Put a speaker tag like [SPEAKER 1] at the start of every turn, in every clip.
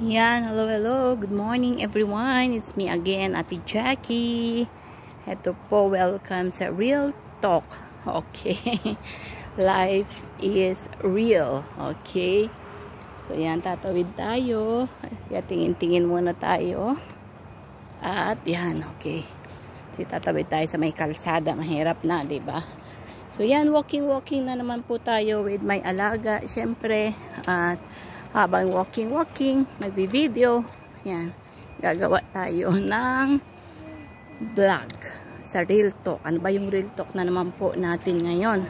[SPEAKER 1] Yan, hello, hello. Good morning everyone. It's me again, Ate Jackie. Ito po, welcome sa Real Talk. Okay. Life is real. Okay. So yan, tatawid tayo. Kaya tingin-tingin muna tayo. At yan, okay. Si tatawid tayo sa may kalsada. Mahirap na, ba? So yan, walking-walking na naman po tayo with my alaga, syempre. At habang walking-walking, magbi-video, yan, gagawa tayo ng vlog sa Real Talk. Ano ba yung Real Talk na naman po natin ngayon?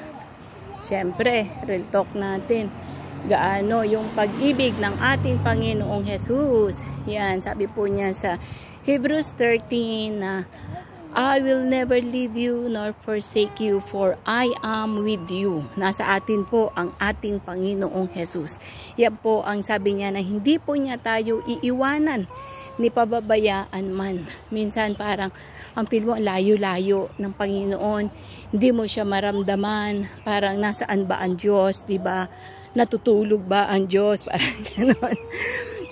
[SPEAKER 1] Syempre, Real Talk natin. Gaano yung pag-ibig ng ating Panginoong Jesus. Yan, sabi po niya sa Hebrews 13 na I will never leave you nor forsake you for I am with you. Nasa atin po ang ating Panginoong Jesus. Yan po ang sabi niya na hindi po niya tayo iiwanan ni pababayaan man. Minsan parang ang feel mo layo-layo ng Panginoon. Hindi mo siya maramdaman. Parang nasaan ba ang Diyos, 'di ba? Natutulog ba ang Diyos? Parang ganoon.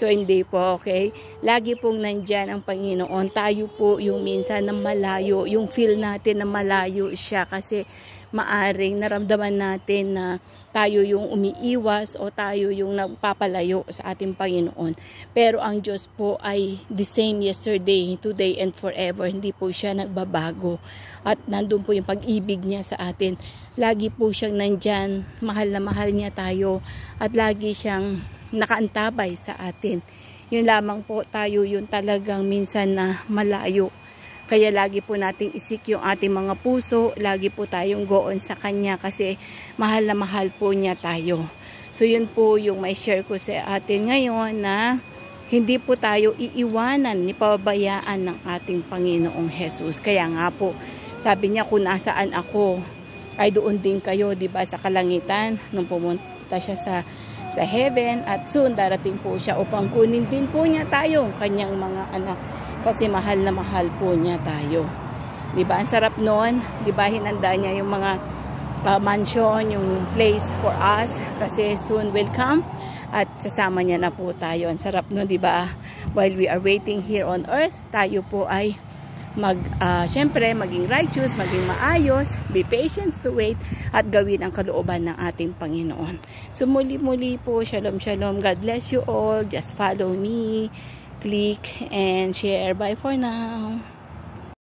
[SPEAKER 1] So, hindi po, okay? Lagi pong nandyan ang Panginoon. Tayo po yung minsan na malayo, yung feel natin na malayo siya kasi maaring naramdaman natin na tayo yung umiiwas o tayo yung nagpapalayo sa ating Panginoon. Pero ang Diyos po ay the same yesterday, today, and forever. Hindi po siya nagbabago. At nandun po yung pag-ibig niya sa atin. Lagi po siyang nandyan, mahal na mahal niya tayo. At lagi siyang nakaantabay sa atin. Yun lamang po tayo yun talagang minsan na malayo. Kaya lagi po nating isik yung ating mga puso, lagi po tayong goon sa Kanya kasi mahal na mahal po niya tayo. So yun po yung may share ko sa atin ngayon na hindi po tayo iiwanan ni pabayaan ng ating Panginoong Jesus. Kaya nga po, sabi niya kung nasaan ako, ay doon din kayo, 'di ba, sa kalangitan nung pumunta siya sa sa heaven at soon darating po siya upang kunin din po niya tayo, kanyang mga anak kasi mahal na mahal po niya tayo. 'Di ba? Ang sarap noon, 'di ba? Hinanda niya yung mga uh, mansion, yung place for us kasi soon will come at sasama niya na po tayo. Ang sarap noon, 'di ba? While we are waiting here on earth, tayo po ay mag, uh, syempre, maging righteous, maging maayos, be patient to wait, at gawin ang kalooban ng ating Panginoon. So, muli-muli po, shalom, shalom. God bless you all. Just follow me, click, and share. Bye for now.